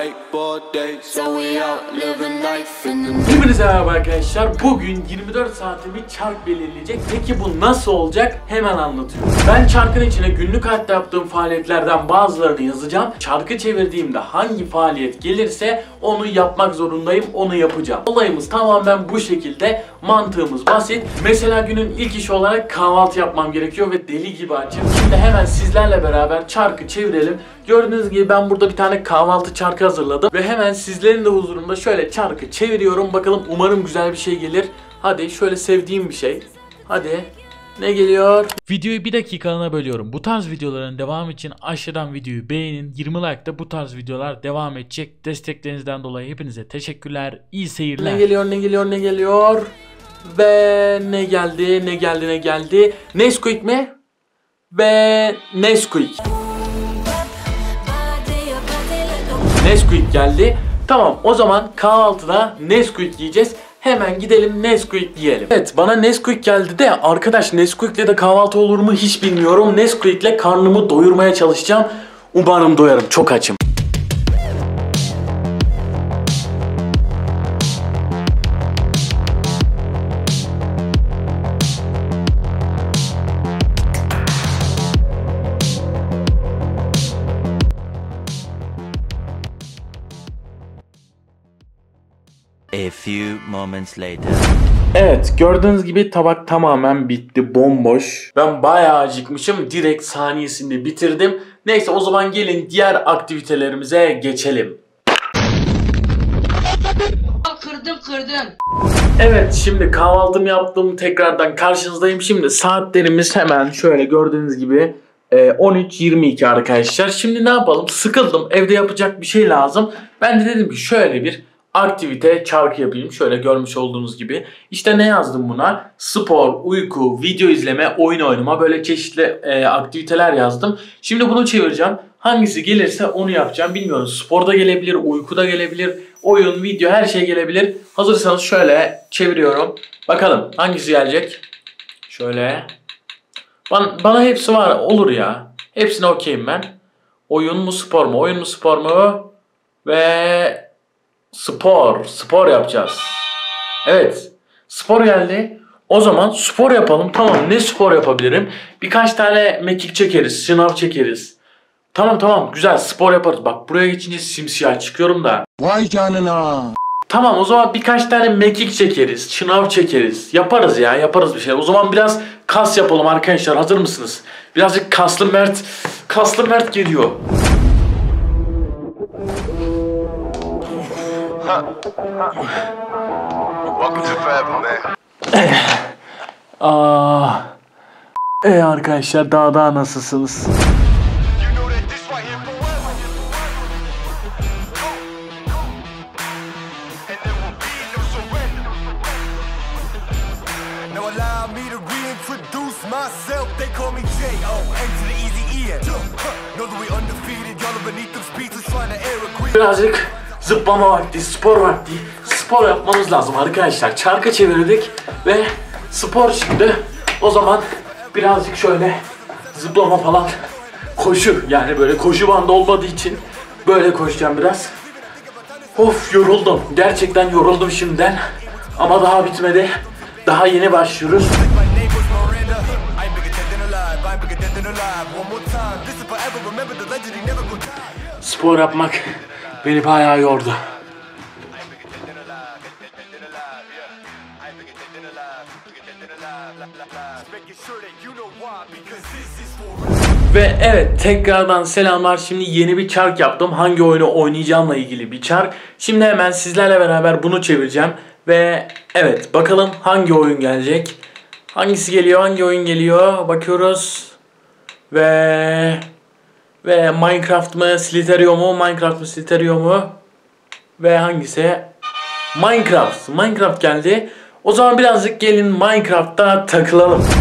wait. Hepinize merhaba arkadaşlar. Bugün 24 saate bir çark belirleyecek. Peki bu nasıl olacak? Hemen anlatıyorum. Ben çarkın içine günlük hayatta yaptığım faaliyetlerden bazılarını yazacağım. Çarkı çevirdiğimde hangi faaliyet gelirse onu yapmak zorundayım. Onu yapacağım. Olayımız tamamen bu şekilde. Mantığımız basit. Mesela günün ilk işi olarak kahvaltı yapmam gerekiyor ve deli gibi açım. Şimdi hemen sizlerle beraber çarkı çevirelim. Gördüğünüz gibi ben burada bir tane kahvaltı çarkı hazırladım. Ve hemen sizlerin de huzurunda şöyle çarkı çeviriyorum. Bakalım umarım güzel bir şey gelir. Hadi şöyle sevdiğim bir şey. Hadi. Ne geliyor? Videoyu bir dakikalığına bölüyorum. Bu tarz videoların devamı için aşağıdan videoyu beğenin. 20 like'da bu tarz videolar devam edecek. Desteklerinizden dolayı hepinize teşekkürler. İyi seyirler. Ne geliyor ne geliyor ne geliyor? Ve ne geldi ne geldi ne geldi? Nesquik mi? Ve Nesquik. Nesquik geldi. Tamam o zaman kahvaltıda Nesquik yiyeceğiz. Hemen gidelim Nesquik yiyelim. Evet bana Nesquik geldi de arkadaş Nesquik'le de kahvaltı olur mu hiç bilmiyorum. Nesquik'le karnımı doyurmaya çalışacağım. Umarım doyarım. Çok açım. A few moments later. Evet gördüğünüz gibi tabak tamamen bitti bomboş. Ben bayağı acıkmışım direkt saniyesinde bitirdim. Neyse o zaman gelin diğer aktivitelerimize geçelim. Kırdım kırdım. Evet şimdi kahvaltımı yaptım tekrardan karşınızdayım. Şimdi saatlerimiz hemen şöyle gördüğünüz gibi e, 13.22 arkadaşlar. Şimdi ne yapalım sıkıldım evde yapacak bir şey lazım. Ben de dedim ki şöyle bir aktivite çarkı yapayım. Şöyle görmüş olduğunuz gibi. İşte ne yazdım buna? Spor, uyku, video izleme, oyun oynama böyle çeşitli e, aktiviteler yazdım. Şimdi bunu çevireceğim. Hangisi gelirse onu yapacağım. Bilmiyorum. Sporda gelebilir, uykuda gelebilir, oyun, video her şey gelebilir. Hazırsanız şöyle çeviriyorum. Bakalım hangisi gelecek? Şöyle. Bana, bana hepsi var. Olur ya. Hepsine okeyim ben. Oyun mu spor mu? Oyun mu spor mu? Ve Spor. Spor yapacağız. Evet. Spor geldi. O zaman spor yapalım. Tamam ne spor yapabilirim? Birkaç tane mekik çekeriz. Sınav çekeriz. Tamam tamam güzel spor yaparız. Bak buraya geçince simsiyah çıkıyorum da. Vay canına. Tamam o zaman birkaç tane mekik çekeriz. Çınav çekeriz. Yaparız ya yaparız bir şey. O zaman biraz kas yapalım arkadaşlar. Hazır mısınız? Birazcık kaslı Mert. Kaslı Mert geliyor. Welcome to Forever, man. Aa. E arkadaşlar daha daha nasılsınız? Birazcık zıplama vakti, spor vakti. Spor yapmamız lazım arkadaşlar. Çarka çevirdik ve spor çıktı. O zaman birazcık şöyle zıplama falan koşu. Yani böyle koşu bandı olmadığı için böyle koşacağım biraz. Of yoruldum. Gerçekten yoruldum şimdiden. Ama daha bitmedi. Daha yeni başlıyoruz. Spor yapmak beni bayağı yordu. Ve evet tekrardan selamlar. Şimdi yeni bir çark yaptım. Hangi oyunu oynayacağımla ilgili bir çark. Şimdi hemen sizlerle beraber bunu çevireceğim. Ve evet bakalım hangi oyun gelecek. Hangisi geliyor? Hangi oyun geliyor? Bakıyoruz. Ve ve Minecraft mı? Slither.io mu? Minecraft mı? Slither.io mu? Ve hangisi? Minecraft. Minecraft geldi. O zaman birazcık gelin Minecraft'ta takılalım.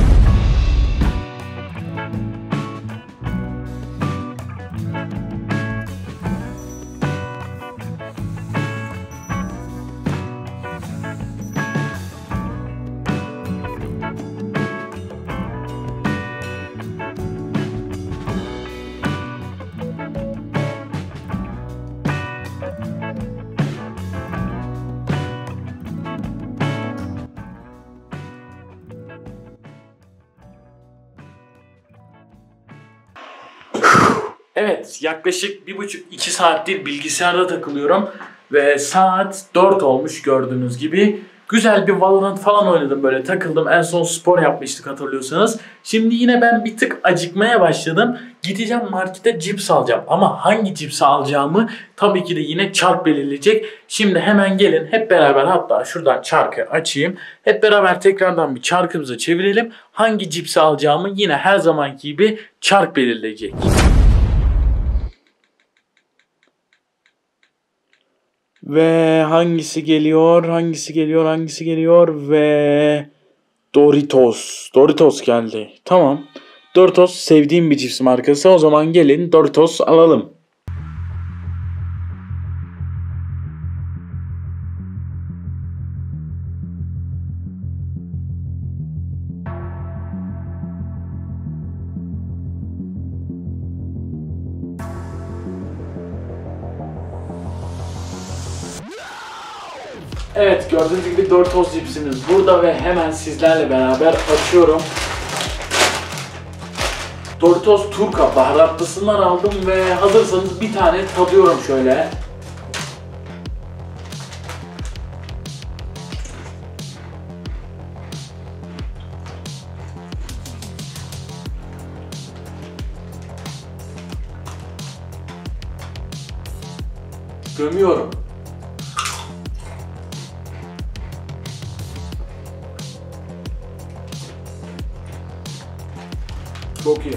Evet yaklaşık bir buçuk iki saattir bilgisayarda takılıyorum ve saat 4 olmuş gördüğünüz gibi. Güzel bir Valorant falan oynadım böyle takıldım. En son spor yapmıştık hatırlıyorsanız. Şimdi yine ben bir tık acıkmaya başladım. Gideceğim markete cips alacağım. Ama hangi cips alacağımı tabii ki de yine çark belirleyecek. Şimdi hemen gelin hep beraber hatta şuradan çarkı açayım. Hep beraber tekrardan bir çarkımızı çevirelim. Hangi cipsi alacağımı yine her zamanki gibi çark belirleyecek. Ve hangisi geliyor? Hangisi geliyor? Hangisi geliyor? Ve Doritos. Doritos geldi. Tamam. Doritos sevdiğim bir cips markası. O zaman gelin Doritos alalım. Evet gördüğünüz gibi Doritos cipsimiz burada ve hemen sizlerle beraber açıyorum. Doritos Turka baharatlısından aldım ve hazırsanız bir tane tadıyorum şöyle. Gömüyorum. Çok iyi.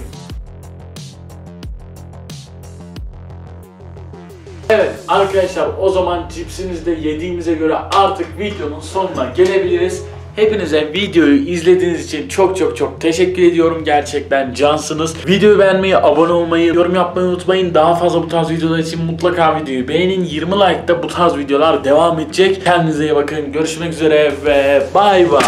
Evet arkadaşlar o zaman cipsimizi de yediğimize göre artık videonun sonuna gelebiliriz. Hepinize videoyu izlediğiniz için çok çok çok teşekkür ediyorum. Gerçekten cansınız. Videoyu beğenmeyi, abone olmayı, yorum yapmayı unutmayın. Daha fazla bu tarz videolar için mutlaka videoyu beğenin. 20 like'da bu tarz videolar devam edecek. Kendinize iyi bakın. Görüşmek üzere ve bay bay.